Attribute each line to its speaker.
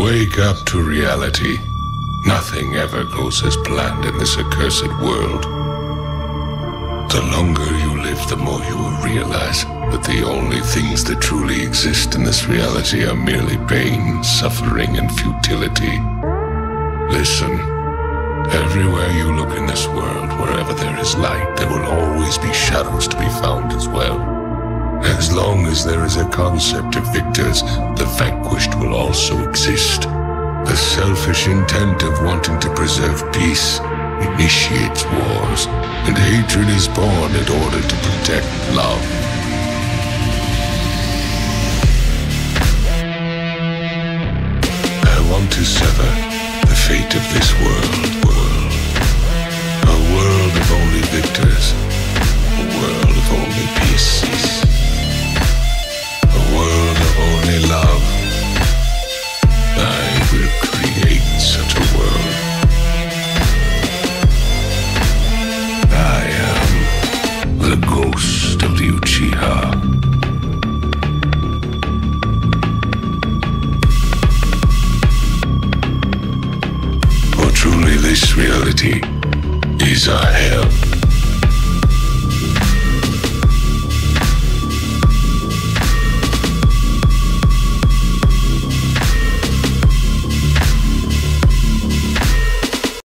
Speaker 1: Wake up to reality. Nothing ever goes as planned in this accursed world. The longer you live, the more you will realize that the only things that truly exist in this reality are merely pain, suffering, and futility. Listen. Everywhere you look in this world, wherever there is light, there will always be shadows to be found as well. As long as there is a concept of victors, the vanquished will also exist. The selfish intent of wanting to preserve peace initiates wars, and hatred is born in order to protect love. I want to sever the fate of this world, this reality is a hell.